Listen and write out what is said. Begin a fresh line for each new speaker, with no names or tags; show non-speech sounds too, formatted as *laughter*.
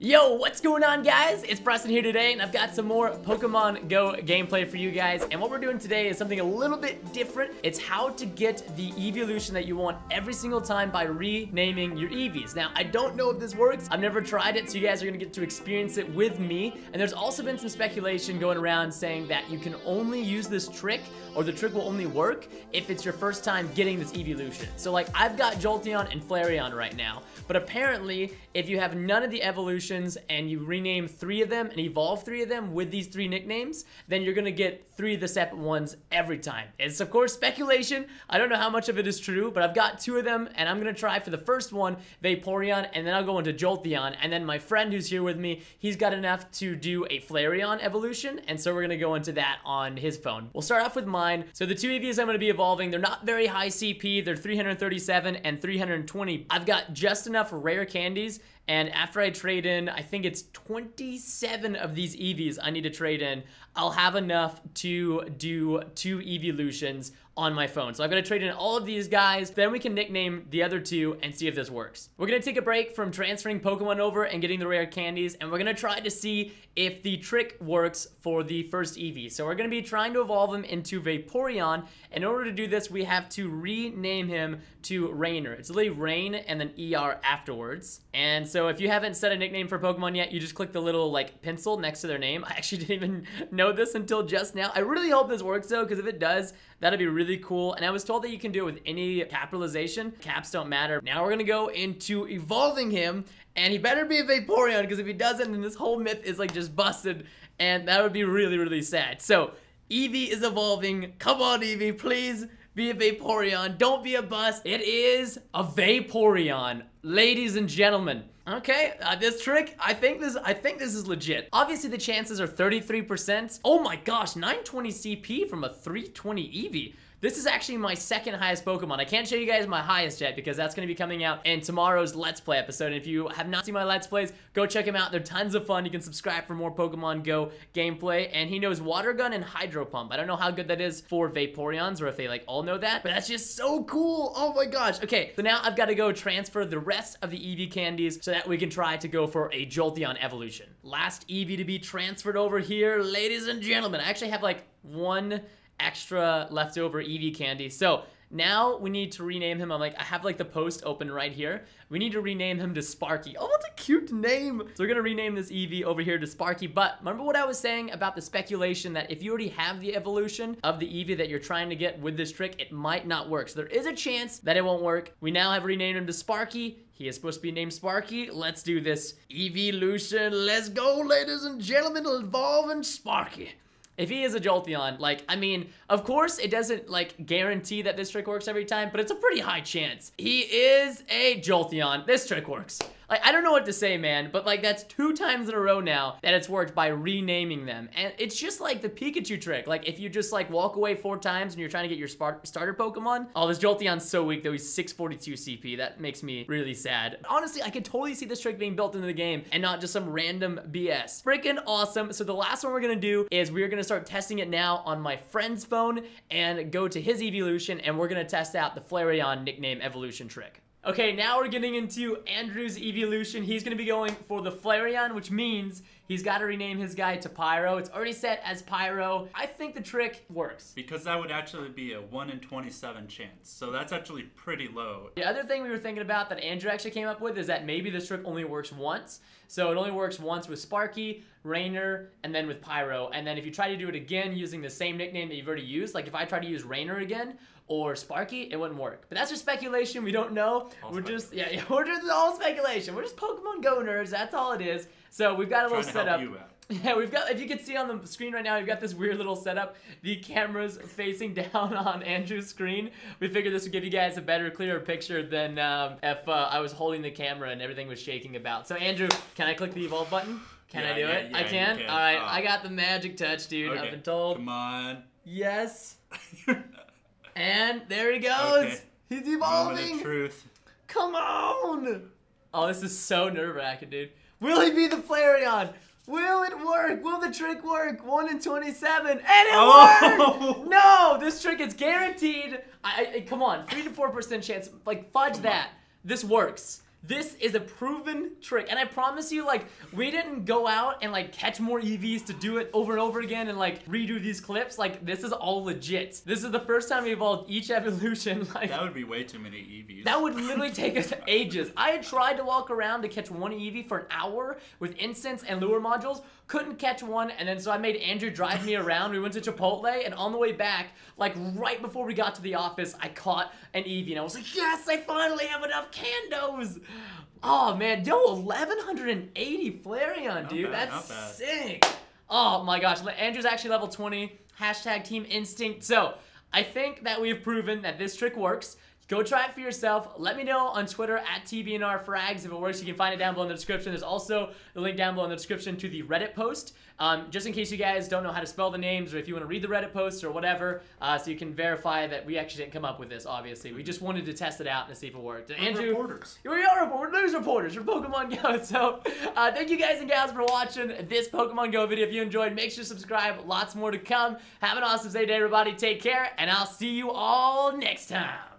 Yo, what's going on guys? It's Preston here today and I've got some more Pokemon Go gameplay for you guys and what we're doing today is something a little bit different. It's how to get the evolution that you want every single time by renaming your Eevees. Now, I don't know if this works. I've never tried it, so you guys are gonna get to experience it with me. And there's also been some speculation going around saying that you can only use this trick or the trick will only work if it's your first time getting this evolution. So like I've got Jolteon and Flareon right now, but apparently if you have none of the evolutions and you rename three of them and evolve three of them with these three nicknames, then you're gonna get three of the separate ones every time. It's of course speculation. I don't know how much of it is true, but I've got two of them and I'm gonna try for the first one, Vaporeon, and then I'll go into Jolteon. And then my friend who's here with me, he's got enough to do a Flareon evolution, and so we're gonna go into that on his phone. We'll start off with mine. So the two Eevees I'm gonna be evolving, they're not very high CP, they're 337 and 320. I've got just enough rare candies and after I trade in, I think it's 27 of these Eevees I need to trade in, I'll have enough to do two evolutions on my phone. So I'm gonna trade in all of these guys, then we can nickname the other two and see if this works. We're gonna take a break from transferring Pokemon over and getting the rare candies, and we're gonna try to see if the trick works for the first Eevee. So we're gonna be trying to evolve him into Vaporeon. In order to do this, we have to rename him to Rainer. It's literally Rain and then ER afterwards. And so if you haven't set a nickname for Pokemon yet, you just click the little like pencil next to their name. *laughs* I actually didn't even know this until just now. I really hope this works though, because if it does, that'd be really cool. And I was told that you can do it with any capitalization. Caps don't matter. Now we're gonna go into evolving him, and he better be a Vaporeon, because if he doesn't, then this whole myth is like just busted, and that would be really, really sad. So, Eevee is evolving. Come on, Eevee, please be a Vaporeon. Don't be a bust. It is a Vaporeon, ladies and gentlemen. Okay, uh, this trick, I think this, I think this is legit. Obviously, the chances are 33%. Oh my gosh, 920 CP from a 320 Eevee. This is actually my second highest Pokemon. I can't show you guys my highest yet because that's going to be coming out in tomorrow's Let's Play episode. And if you have not seen my Let's Plays, go check them out. They're tons of fun. You can subscribe for more Pokemon Go gameplay. And he knows Water Gun and Hydro Pump. I don't know how good that is for Vaporeons or if they like all know that, but that's just so cool. Oh my gosh. Okay, so now I've got to go transfer the rest of the Eevee candies so that we can try to go for a Jolteon evolution. Last Eevee to be transferred over here, ladies and gentlemen. I actually have like one extra leftover Eevee candy. So now we need to rename him. I'm like, I have like the post open right here. We need to rename him to Sparky. Oh, what a cute name. So we're gonna rename this Eevee over here to Sparky. But remember what I was saying about the speculation that if you already have the evolution of the Eevee that you're trying to get with this trick, it might not work. So there is a chance that it won't work. We now have renamed him to Sparky. He is supposed to be named Sparky. Let's do this evolution. Let's go, ladies and gentlemen. Evolving Sparky. If he is a Jolteon, like, I mean, of course, it doesn't, like, guarantee that this trick works every time, but it's a pretty high chance. He is a Jolteon. This trick works. Like, I don't know what to say, man, but, like, that's two times in a row now that it's worked by renaming them. And it's just like the Pikachu trick. Like, if you just, like, walk away four times and you're trying to get your starter Pokemon, oh, this Jolteon's so weak, though he's 642 CP. That makes me really sad. Honestly, I could totally see this trick being built into the game and not just some random BS. Freaking awesome. So the last one we're gonna do is we're gonna start testing it now on my friend's phone and go to his evolution and we're gonna test out the Flareon nickname evolution trick. Okay, now we're getting into Andrew's evolution. He's going to be going for the Flareon, which means he's got to rename his guy to Pyro. It's already set as Pyro. I think the trick works.
Because that would actually be a 1 in 27 chance. So that's actually pretty low.
The other thing we were thinking about that Andrew actually came up with is that maybe this trick only works once. So it only works once with Sparky, Rainer, and then with Pyro. And then if you try to do it again using the same nickname that you've already used, like if I try to use Rainer again, or Sparky, it wouldn't work. But that's just speculation. We don't know.
All
we're just yeah, yeah, *laughs* we're just all speculation. We're just Pokemon Go nerds. That's all it is. So we've got a little setup. Yeah, we've got, if you can see on the screen right now, we've got this weird little setup. The camera's facing *laughs* down on Andrew's screen. We figured this would give you guys a better, clearer picture than um, if uh, I was holding the camera and everything was shaking about. So Andrew, can I click the evolve button? Can
yeah,
I do
yeah,
it?
Yeah,
I can?
can.
All right,
oh.
I got the magic touch, dude.
Okay.
I've been told.
Come on.
Yes. *laughs* and there he goes.
Okay.
He's evolving.
truth.
Come on! Oh, this is so nerve-wracking, dude. Will he be the Flareon? Will it work? Will the trick work? 1 in 27. And it
Oh!
worked! *laughs* No! This trick is guaranteed. I, I- come on, 3 to 4% chance. Like, fudge that. This works. This is a proven trick, and I promise you, like, we didn't go out and like catch more Eevees to do it over and over again and like redo these clips. Like, this is all legit. This is the first time we evolved each evolution. *laughs* Like,
That would be way too many Eevees.
that would literally *laughs* take us ages. I had tried to walk around to catch one Eevee for an hour with incense and lure modules, couldn't catch one, and then so I made Andrew drive me *laughs* around. We went to Chipotle, and on the way back, like right before we got to the office, I caught an Eevee, and I was like, yes, I finally have enough candos. Oh man, yo, 1180 Flareon, dude.
bad,
That's sick. Oh my gosh, Andrew's actually level 20. Hashtag Team Instinct. So, I think that we've proven that this trick works. Go try it for yourself. Let me know on Twitter at TBNR Frags if it works. You can find it down below in the description. There's also the link down below in the description to the Reddit post. Um, just in case you guys don't know how to spell the names or if you want to read the Reddit post or whatever, uh, so you can verify that we actually didn't come up with this, obviously. We just wanted to test it out and see if it worked. And
We're
Andrew,
reporters.
we are reporters, reporters for Pokemon Go. *laughs* So, uh, thank you guys and gals for watching this Pokemon Go video. If you enjoyed, make sure to subscribe. Lots more to come. Have an awesome day, everybody. Take care, and I'll see you all next time.